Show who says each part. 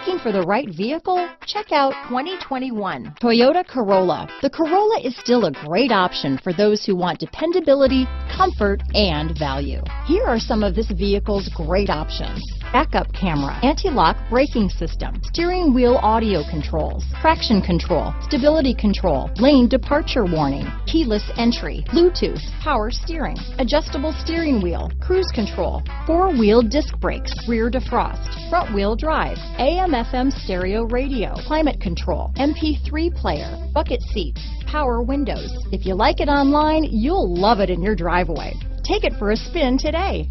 Speaker 1: Looking for the right vehicle? Check out 2021 Toyota Corolla. The Corolla is still a great option for those who want dependability, comfort, and value. Here are some of this vehicle's great options. Backup camera, anti-lock braking system, steering wheel audio controls, traction control, stability control, lane departure warning, keyless entry, Bluetooth, power steering, adjustable steering wheel, cruise control, four-wheel disc brakes, rear defrost, front wheel drive, AM FM stereo radio, climate control, MP3 player, bucket seats, power windows. If you like it online, you'll love it in your driveway. Take it for a spin today.